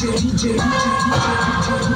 DJ DJ DJ DJ DJ。